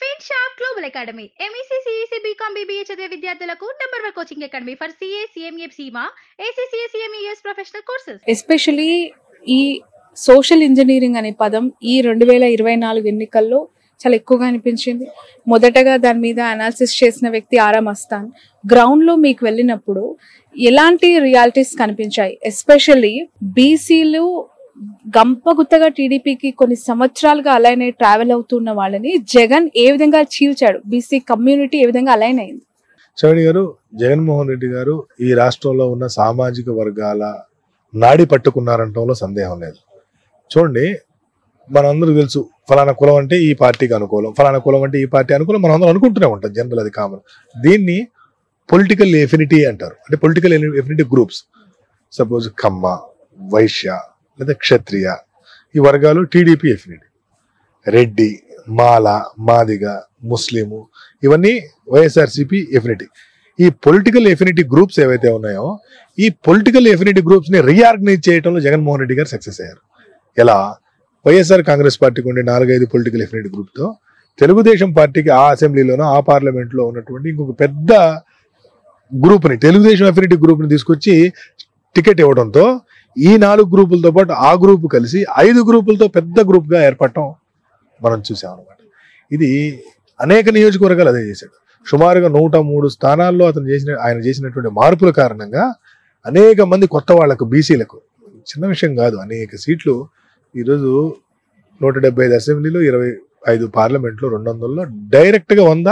Fin shop global academy MEC CEC BCom BBA చదివే విద్యార్థులకు number one coaching academy for CA CMA CIMA ACCA CMES professional courses especially ఈ social engineering అనే పదం ఈ రెండు వేల ఇరవై నాలుగు ఎన్నికల్లో చాలా ఎక్కువగా అనిపించింది. మొదటగా దాని మీద అనాలిసిస్ చేసిన వ్యక్తి ఆరా మస్తాన్. గ్రౌండ్లో మీకు వెళ్ళినప్పుడు ఎలాంటి రియాలిటీస్ కనిపించాయి? ఎస్పెషల్లీ బీసీలు గంపగుత్తగా టీడీపీకి కొన్ని సంవత్సరాలుగా అలైన్ అయి ట్రావెల్ అవుతున్న వాళ్ళని జగన్ ఏ విధంగా చీల్చాడు? బీసీ కమ్యూనిటీ ఏ విధంగా అలైన్ అయింది? చవణి గారు జగన్మోహన్ రెడ్డి గారు ఈ రాష్ట్రంలో ఉన్న సామాజిక వర్గాల నాడి పట్టుకున్నారంటంలో సందేహం లేదు. చూడండి మనందరూ తెలుసు ఫలానా కులం అంటే ఈ పార్టీకి అనుకూలం ఫలానా కులం అంటే ఈ పార్టీ అనుకూలం మనం అందరం అనుకుంటూనే ఉంటాం జనరల్ అది కామన్. దీన్ని పొలిటికల్ ఎఫినిటీ అంటారు. అంటే political affinity groups suppose Kamma Vaishya లేదా క్షత్రియ ఈ వర్గాలు TDP affinity Reddy Mala Madiga Muslim ఇవన్నీ వైఎస్ఆర్సిపి ఎఫినిటీ ఈ పొలిటికల్ ఎఫినిటీ గ్రూప్స్ ఏవైతే ఉన్నాయో ఈ పొలిటికల్ ఎఫినిటీ గ్రూప్స్ని రీఆర్గనైజ్ చేయడంలో జగన్మోహన్ రెడ్డి గారు సక్సెస్ అయ్యారు. ఎలా? వైఎస్ఆర్ కాంగ్రెస్ పార్టీకి ఉండే నాలుగైదు పొలిటికల్ ఎఫినిటీ గ్రూప్తో తెలుగుదేశం పార్టీకి ఆ అసెంబ్లీలోనో ఆ పార్లమెంట్లో ఉన్నటువంటి ఇంకొక పెద్ద గ్రూప్ని తెలుగుదేశం ఎఫినిటీ గ్రూప్ని తీసుకొచ్చి టికెట్ ఇవ్వడంతో ఈ నాలుగు గ్రూపులతో పాటు ఆ గ్రూప్ కలిసి ఐదు గ్రూపులతో పెద్ద గ్రూప్గా ఏర్పడటం మనం చూసాం అనమాట ఇది అనేక నియోజకవర్గాలు అదే చేశాడు. సుమారుగా నూట మూడు స్థానాల్లో అతను చేసిన ఆయన చేసినటువంటి మార్పుల కారణంగా అనేక మంది కొత్త వాళ్ళకు బీసీలకు చిన్న విషయం కాదు అనేక సీట్లు ఈరోజు నూట డెబ్బై ఐదు అసెంబ్లీలో ఇరవై ఐదు పార్లమెంట్లో రెండు వందల్లో డైరెక్ట్గా వంద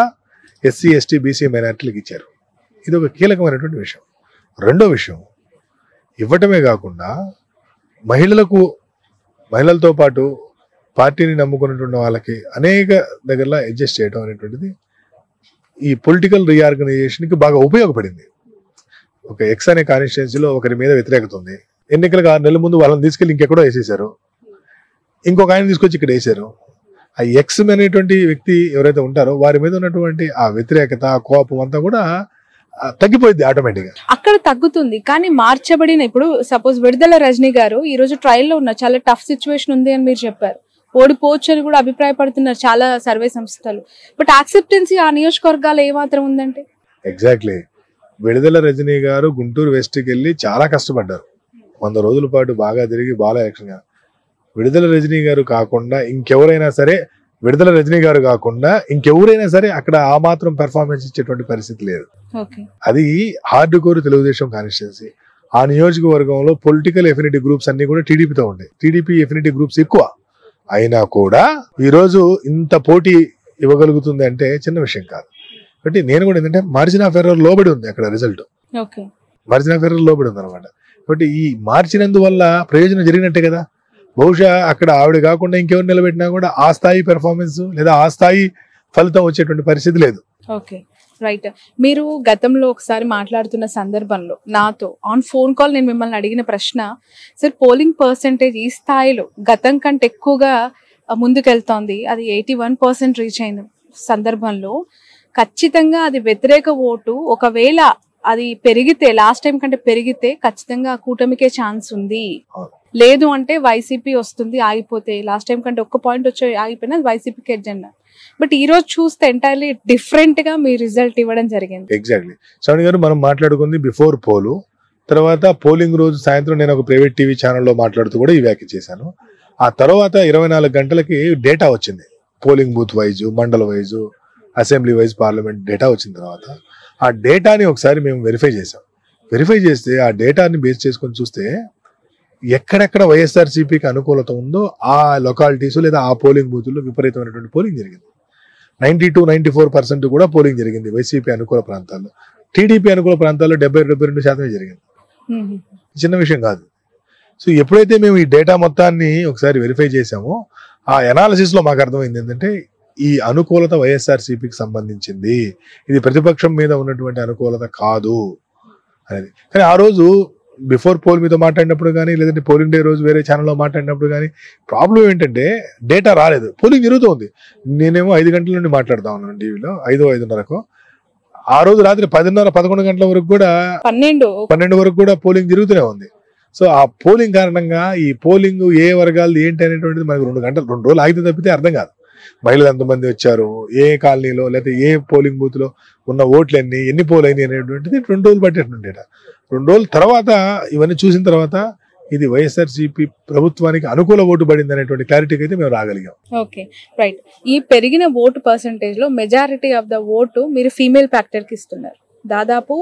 ఎస్సీ ఎస్టీ బీసీ మైనార్టీలకు ఇచ్చారు. ఇది ఒక కీలకమైనటువంటి విషయం. రెండో విషయం ఇవ్వటమే కాకుండా మహిళలకు మహిళలతో పాటు పార్టీని నమ్ముకున్నటువంటి వాళ్ళకి అనేక దగ్గరలో అడ్జస్ట్ చేయడం అనేటువంటిది ఈ పొలిటికల్ రీఆర్గనైజేషన్కి బాగా ఉపయోగపడింది. ఒక ఎక్స్ అనే కాన్స్టిట్యున్సీలో ఒకరి మీద వ్యతిరేకత ఉంది ఎన్నికలకు ఆరు నెలల ముందు వాళ్ళని తీసుకెళ్ళి ఇంకెక్కడో వేసేశారు. ఇంకొక ఆయన తీసుకొచ్చి ఇక్కడ వేసారు ఆ ఎక్స్ అనేటువంటి వ్యక్తి ఎవరైతే ఉంటారో వారి మీద ఉన్నటువంటి ఆ వ్యతిరేకత ఆ కోపం అంతా కూడా తగ్గిపోయింది ఆటోమేటిక్గా అక్కడ తగ్గుతుంది. కానీ మార్చబడిన ఇప్పుడు సపోజ్ విడుదల రజనీ గారు ఈ రోజు ట్రయల్లో ఉన్నారు. చాలా టఫ్ సిచ్యువేషన్ ఉంది అని మీరు చెప్పారు. ఓడిపోవచ్చు అని కూడా అభిప్రాయపడుతున్నారు చాలా సర్వే సంస్థలు. బట్ యాక్సెప్టెన్సీ ఆ నియోజకవర్గాలు ఏమాత్రం ఉందంటే? ఎగ్జాక్ట్లీ విడుదల రజనీ గారు గుంటూరు వెస్ట్కి వెళ్ళి చాలా కష్టపడ్డారు. వంద రోజుల పాటు బాగా తిరిగి బాగా ఎలక్షన్ విడుదల రజనీ గారు కాకుండా ఇంకెవరైనా సరే విడుదల రజనీ గారు కాకుండా ఇంకెవరైనా సరే అక్కడ ఆ మాత్రం పెర్ఫార్మెన్స్ ఇచ్చేటువంటి పరిస్థితి లేదు. అది హార్డ్ కోర్ తెలుగుదేశం కాన్స్టిట్యున్సీ ఆ నియోజకవర్గంలో పొలిటికల్ ఎఫినిటీ గ్రూప్స్ అన్ని కూడా టీడీపీతో ఉంటాయి. టీడీపీ ఎఫినిటీ గ్రూప్స్ ఎక్కువ. అయినా కూడా ఈరోజు ఇంత పోటీ ఇవ్వగలుగుతుంది అంటే చిన్న విషయం కాదు. కాబట్టి నేను కూడా ఏంటంటే మార్జిన్ ఆఫ్ ఎర్రర్ లోబడి ఉంది అక్కడ రిజల్ట్ మార్జిన్ ఆఫ్ ఎర్రర్ లోబడి ఉంది అనమాట కాబట్టి ఈ మార్చినందువల్ల ప్రయోజనం జరిగినట్టే కదా? బహుశా అక్కడ ఆవిడ కాకుండా ఇంకెవరు నిలబెట్టినా కూడా ఆ స్థాయి పెర్ఫార్మెన్స్ లేదా ఆ స్థాయి ఫలితం వచ్చేటువంటి పరిస్థితి లేదు. ఓకే రైట్ మీరు గతంలో ఒకసారి మాట్లాడుతున్న సందర్భంలో నాతో ఆన్ ఫోన్ కాల్ నేను మిమ్మల్ని అడిగిన ప్రశ్న సార్ పోలింగ్ పర్సంటేజ్ ఈ స్థాయిలో గతం కంటే ఎక్కువగా ముందుకెళ్తోంది. అది ఎయిటీ వన్ పర్సెంట్ రీచ్ అయిన సందర్భంలో ఖచ్చితంగా అది వ్యతిరేక ఓటు. ఒకవేళ అది పెరిగితే లాస్ట్ టైం కంటే పెరిగితే ఖచ్చితంగా కూటమికే ఛాన్స్ ఉంది. లేదు అంటే వైసీపీ వస్తుంది ఆగిపోతే. లాస్ట్ టైం కంటే ఒక్క పాయింట్ వచ్చి ఆగిపోయినా వైసీపీకి ఎజెండా బట్ ఈ రోజు చూస్తే ఎంటైర్లీ డిఫరెంట్గా మీ రిజల్ట్ ఇవ్వడం జరిగింది. ఎగ్జాక్ట్లీ శ్రవణ్ గారు మనం మాట్లాడుకుంది బిఫోర్ పోలు. తర్వాత పోలింగ్ రోజు సాయంత్రం నేను ఒక ప్రైవేట్ టీవీ ఛానల్లో మాట్లాడుతూ కూడా ఈ వ్యాఖ్య చేశాను. ఆ తర్వాత ఇరవై నాలుగు గంటలకి డేటా వచ్చింది. పోలింగ్ బూత్ వైజ్ మండల wise assembly wise parliament data వచ్చిన తర్వాత ఆ డేటాని ఒకసారి మేము వెరిఫై చేసాం వెరిఫై చేస్తే ఆ డేటాని బేస్ చేసుకొని చూస్తే ఎక్కడెక్కడ వైఎస్ఆర్సీపీకి అనుకూలత ఉందో ఆ లొకాలిటీస్ లేదా ఆ పోలింగ్ బూతుల్లో విపరీతమైనటువంటి పోలింగ్ జరిగింది. Ninety two ninety four percent కూడా పోలింగ్ జరిగింది వైసీపీ అనుకూల ప్రాంతాల్లో. టీడీపీ అనుకూల ప్రాంతాల్లో డెబ్బై డెబ్బై రెండు శాతమే జరిగింది. చిన్న విషయం కాదు. సో ఎప్పుడైతే మేము ఈ డేటా మొత్తాన్ని ఒకసారి వెరిఫై చేసామో ఆ అనాలిసిస్లో మాకు అర్థమైంది ఏంటంటే ఈ అనుకూలత వైఎస్ఆర్సీపీకి సంబంధించింది. ఇది ప్రతిపక్షం మీద ఉన్నటువంటి అనుకూలత కాదు. అనేది. కానీ ఆ రోజు బిఫోర్ పోల్ మీతో మాట్లాడినప్పుడు కానీ లేదంటే పోలింగ్ డే రోజు వేరే ఛానల్లో మాట్లాడినప్పుడు కానీ ప్రాబ్లం ఏంటంటే డేటా రాలేదు. పోలింగ్ జరుగుతుంది. నేనేమో ఐదు గంటల నుండి మాట్లాడుతా ఉన్నాను టీవీలో ఐదు ఐదున్నరకు. ఆ రోజు రాత్రి పదిన్నర పదకొండు గంటల వరకు కూడా పన్నెండు. పన్నెండు వరకు కూడా పోలింగ్ జరుగుతూనే ఉంది. సో ఆ పోలింగ్ కారణంగా ఈ పోలింగ్ ఏ వర్గాలు ఏంటి అనేటువంటిది మనకు రెండు గంటలు రెండు రోజులు ఆగితే తప్పితే అర్థం కాదు. మహిళలు ఎంతమంది వచ్చారు ఏ కాలనీలో లేకపోతే ఏ పోలింగ్ బూత్లో ఉన్న ఓట్లు ఎన్ని ఎన్ని పోల్ అయినాయి అనేటువంటిది రెండు రోజులు పట్టేటుండేట రెండు రోజుల తర్వాత ఇవన్నీ చూసిన తర్వాత ఇది వైఎస్ఆర్సీపీ ప్రభుత్వానికి అనుకూల ఓటు పడింది అనేటువంటి క్లారిటీకి అయితే మేము రాగలిగాం. ఓకే రైట్ ఈ పెరిగిన ఓటు పర్సంటేజ్లో మెజారిటీ ఆఫ్ ద ఓటు మీరు ఫీమేల్ ఫ్యాక్టర్కి ఇస్తున్నారు. దాదాపు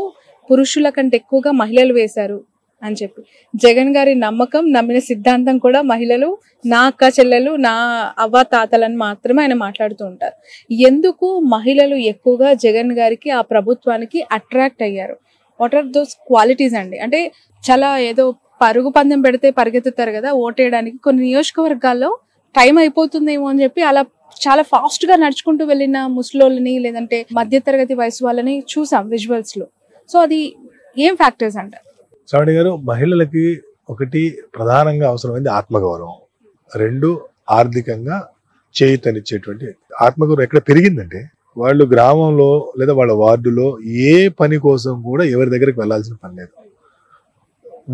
పురుషుల కంటే ఎక్కువగా మహిళలు వేశారు అని చెప్పి. జగన్ గారి నమ్మకం నమ్మిన సిద్ధాంతం కూడా మహిళలు నా అక్క చెల్లెలు నా అవ్వ తాతలని మాత్రమే ఆయన మాట్లాడుతూ ఉంటారు. ఎందుకు మహిళలు ఎక్కువగా జగన్ గారికి ఆ ప్రభుత్వానికి అట్రాక్ట్ అయ్యారు? వాట్ ఆర్ దోస్ క్వాలిటీస్ అండి? అంటే చాలా ఏదో పరుగు పందెం పెడితే పరిగెత్తుతారు కదా ఓటేయడానికి. కొన్ని నియోజకవర్గాల్లో టైం అయిపోతుందేమో అని చెప్పి అలా చాలా ఫాస్ట్గా నడుచుకుంటూ వెళ్ళిన ముసలోళ్ళని లేదంటే మధ్యతరగతి వయసు వాళ్ళని చూసాం విజువల్స్లో. సో అది ఏం ఫ్యాక్టర్స్ అంటారు శ్రావణి గారు మహిళలకి ఒకటి ప్రధానంగా అవసరమైంది ఆత్మగౌరవం. రెండు ఆర్థికంగా చేయుతనిచ్చేటువంటి ఆత్మగౌరవం ఎక్కడ పెరిగిందంటే వాళ్ళు గ్రామంలో లేదా వాళ్ళ వార్డులో ఏ పని కోసం కూడా ఎవరి దగ్గరికి వెళ్ళాల్సిన పని లేదు.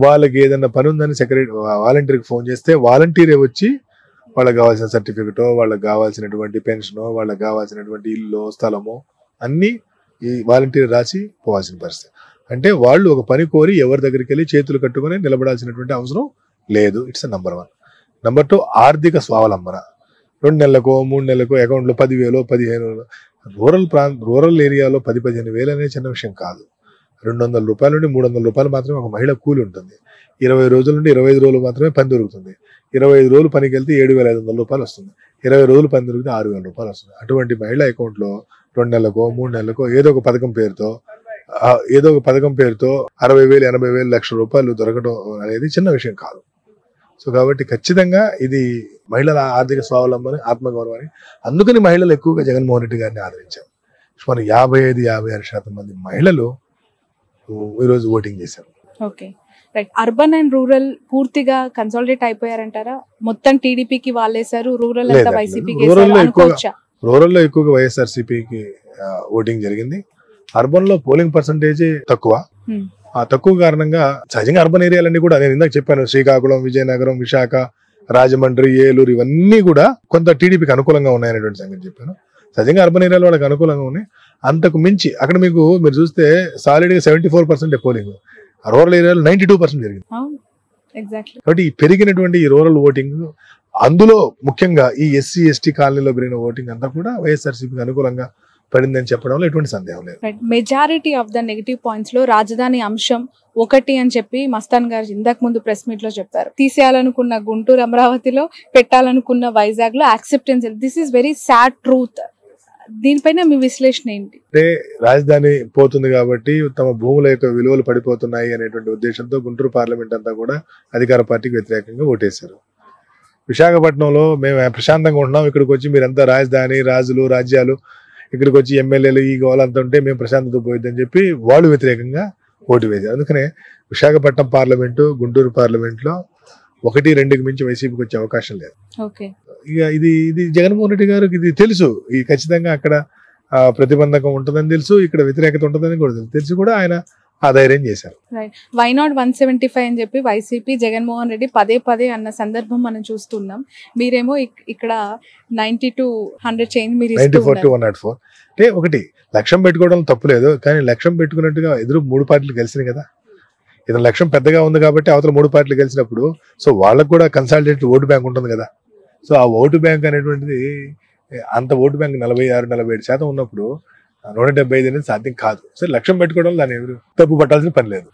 వాళ్ళకి ఏదైనా పని ఉందని సెక్రటరీ వాలంటీర్కి ఫోన్ చేస్తే వాలంటీరే వచ్చి వాళ్ళకి కావాల్సిన సర్టిఫికెటో వాళ్ళకి కావాల్సినటువంటి పెన్షనో వాళ్ళకి కావాల్సినటువంటి ఇల్లు స్థలమో అన్నీ ఈ వాలంటీర్ రాసి పోవాల్సిన పరిస్థితి. అంటే వాళ్ళు ఒక పని కోరి ఎవరి దగ్గరికి వెళ్ళి చేతులు కట్టుకొని నిలబడాల్సినటువంటి అవసరం లేదు. It's number one number two ఆర్థిక స్వావలంబన. రెండు నెలలకో మూడు నెలలకో అకౌంట్లో పదివేలు పదిహేను రూరల్ ప్రాంత రూరల్ ఏరియాలో పది పదిహేను వేలు అనేది చిన్న విషయం కాదు. రెండు వందల రూపాయల నుండి మూడు వందల రూపాయలు మాత్రమే ఒక మహిళ కూలి ఉంటుంది. ఇరవై రోజుల నుండి ఇరవై ఐదు రోజులు మాత్రమే పని దొరుకుతుంది. ఇరవై ఐదు రోజులు పనికి వెళ్తే ఏడు వేల ఐదు వందల రూపాయలు వస్తుంది. ఇరవై రోజులు పని దొరికితే ఆరు వేల రూపాయలు వస్తుంది. అటువంటి మహిళ అకౌంట్లో రెండు నెలలకో మూడు నెలలకో ఏదో ఒక పథకం పేరుతో ఏదో ఒక పథకం పేరుతో అరవై వేలు ఎనభై వేలు లక్షల రూపాయలు దొరకడం అనేది చిన్న విషయం కాదు. సో కాబట్టి ఖచ్చితంగా ఇది మహిళల ఆర్థిక స్వావలంబన ఆత్మగౌరవాన్ని. అందుకని మహిళలు ఎక్కువగా జగన్మోహన్ రెడ్డి గారిని ఆదరించారు. సుమారు యాభై ఐదు యాభై ఆరు శాతం మంది మహిళలు ఈరోజు ఓటింగ్ చేశారు. Okay. Right. Urban and rural పూర్తిగా కన్సాలిడేట్ అయిపోయారంటారా? మొత్తం టీడీపీకి వాళ్ళేశారు రూరల్ అంతా లేదు, వైసీపీకి rural లో ఎక్కువగా- అనుకోవచ్చా రూరల్లో ఎక్కువగా వైఎస్ఆర్సీపీకి ఓటింగ్ జరిగింది. అర్బన్లో పోలింగ్ పర్సంటేజ్ తక్కువ. ఆ తక్కువ కారణంగా సహజంగా అర్బన్ ఏరియాలన్నీ కూడా నేను ఇందాక చెప్పాను శ్రీకాకుళం విజయనగరం విశాఖ రాజమండ్రి ఏలూరు ఇవన్నీ కూడా కొంత టీడీపీకి అనుకూలంగా ఉన్నాయనేటువంటి సంగతి చెప్పాను. సహజంగా అర్బన్ ఏరియాలో వాళ్ళకి అనుకూలంగా ఉన్నాయి. అంతకు మించి అక్కడ మీకు మీరు చూస్తే సాలిడ్గా seventy four percent polling. Rural ఏరియాలో నైన్టీ టూ పర్సెంట్ జరిగింది. కాబట్టి ఈ పెరిగినటువంటి ఈ రూరల్ ఓటింగ్ అందులో ముఖ్యంగా ఈ ఎస్సీ ఎస్టీ కాలనీలో పెరిగిన ఓటింగ్ అంతా కూడా వైఎస్ఆర్సీపీకి అనుకూలంగా పడిందని చెప్పడంలో ఎటువంటి సందేహం లేదు. Right majority of the negative పాయింట్స్లో రాజధాని అంశం ఒకటి అని చెప్పి మస్తాన్ గారు ఇందాక ముందు ప్రెస్ మీట్లో చెప్పారు. తీసేయాలనుకున్న గుంటూరు అమరావతిలో పెట్టాలనుకున్న వైజాగ్లో acceptance this is very sad truth దీనిపైన మీ విశ్లేషణ ఏంటి? అంటే రాజధాని పోతుంది కాబట్టి తమ భూముల యొక్క విలువలు పడిపోతున్నాయి అనేటువంటి ఉద్దేశంతో గుంటూరు పార్లమెంట్ అంతా కూడా అధికార పార్టీకి వ్యతిరేకంగా ఓటేశారు. విశాఖపట్నంలో మేము ప్రశాంతంగా ఉంటున్నాం. ఇక్కడికి వచ్చి మీరంతా రాజధాని రాజులు రాజ్యాలు ఇక్కడికి వచ్చి ఎమ్మెల్యేలు ఈ గోలంతా ఉంటే మేము ప్రశాంతత పోయిద్దని చెప్పి వాళ్ళు వ్యతిరేకంగా ఓటు వేశారు. అందుకనే విశాఖపట్నం పార్లమెంటు గుంటూరు పార్లమెంట్లో ఒకటి రెండుకి మించి వైసీపీకి వచ్చే అవకాశం లేదు. ఇక ఇది ఇది జగన్మోహన్ రెడ్డి గారికి ఇది తెలుసు. ఈ ఖచ్చితంగా అక్కడ ప్రతిబంధకం ఉంటుందని తెలుసు ఇక్కడ వ్యతిరేకత ఉంటుందని కూడా తెలుసు. తెలిసి కూడా ఆయన ఆ ధైర్యం చేశారు. Why not one seventy five అని చెప్పి వైసీపీ జగన్మోహన్ రెడ్డి పదే పదే అన్న సందర్భం మనం చూస్తున్నాం. మీరేమో ఇక్- ఇక్కడ నైన్టీ టు హండ్రెడ్ చేంజ్ మీరు ninety four to. One not four అంటే ఒకటి లక్ష్యం పెట్టుకోవడం తప్పులేదు కానీ లక్ష్యం పెట్టుకున్నట్టుగా ఎదురు మూడు పార్టీలు కలిసినాయి కదా. ఇతని లక్ష్యం పెద్దగా ఉంది కాబట్టి అవతల మూడు పార్టీలు కలిసినప్పుడు సో వాళ్ళకు కూడా కన్సాలిడేటెడ్ ఓటు బ్యాంక్ ఉంటుంది కదా. సో ఆ ఓటు బ్యాంక్ అనేటువంటిది అంత ఓటు బ్యాంక్ నలభై ఆరు నలభై ఏడు శాతం ఉన్నప్పుడు నూట డెబ్బై ఐదు అనేది సాధ్యం కాదు. సరే లక్ష్యం పెట్టుకోవడం దాని ఎవరు తప్పు పట్టాల్సిన పని లేదు.